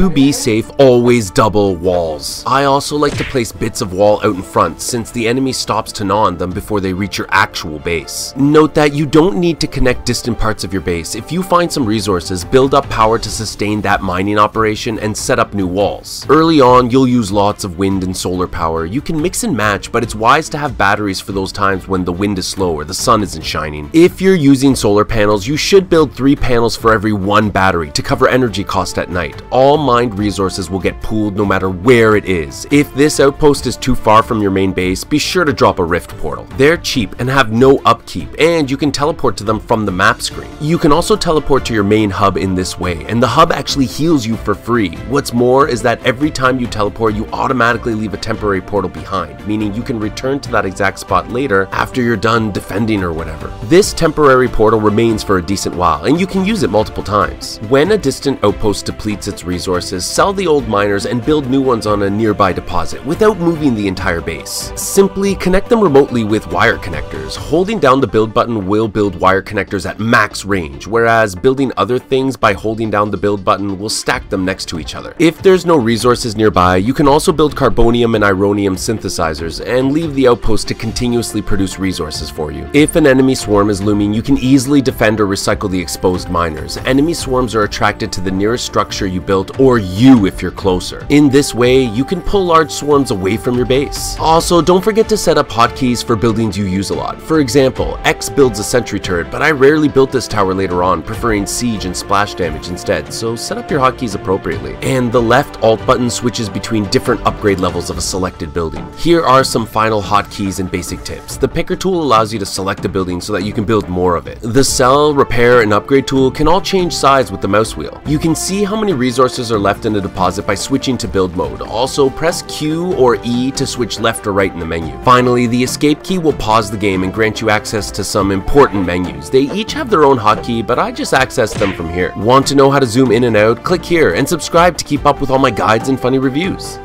To be safe, always double walls. I also like to place bits of wall out in front since the enemy stops to gnaw on them before they reach your actual base. Note that you don't need to connect distant parts of your base. If you find some resources, build up power to sustain that mining operation and set up new walls. Early on, you'll use lots of wind and solar power. You can mix and match, but it's wise to have batteries for those times when the wind is slow or the sun isn't shining. If you're using solar panels, you should build three panels for every one battery to cover energy cost at night. All mined resources will get pooled no matter where it is. If this outpost is too far from your main base, be sure to drop a rift portal. They're cheap and have no upkeep, and you can teleport to them from the map screen. You can also teleport to your main hub in this way, and the hub actually heals you for free. What's more is that every time you teleport, you automatically leave a temporary portal behind, meaning you can return to that exact spot later after you're done defending or whatever. This temporary portal remains for a decent while, and you can use it multiple times. When a distant outpost depletes its resources, sell the old miners and build new ones on a nearby deposit without moving the entire base. Simply connect them remotely with wire connectors. Holding down the build button will build wire connectors at max range, whereas building other things by holding down the build button will stack them next to each other. If there's no resources nearby, you can also build carbonium and ironium synthesizers and leave the outpost to continuously produce resources for you. If an enemy swarm is looming, you can easily defend or recycle the exposed miners. Enemy swarms are attracted to the nearest structure you built or you if you're closer. In this way, you can pull large swarms away from your base. Also, don't forget to set up hotkeys for buildings you use a lot. For example, X builds a sentry turret, but I rarely built this tower later on, preferring siege and splash damage instead, so set up your hotkeys appropriately. And the left alt button switches between different upgrade levels of a selected building. Here are some final hotkeys and basic tips. The picker tool allows you to select a building so that you can build more of it. The sell, repair, and upgrade tool can all change size with the mouse wheel. You can see how many resources are left in the deposit by switching to build mode. Also, press Q or E to switch left or right in the menu. Finally, the escape key will pause the game and grant you access to some important menus. They each have their own hotkey, but I just access them from here. Want to know how to zoom in and out? Click here and subscribe to keep up with all my guides and funny reviews.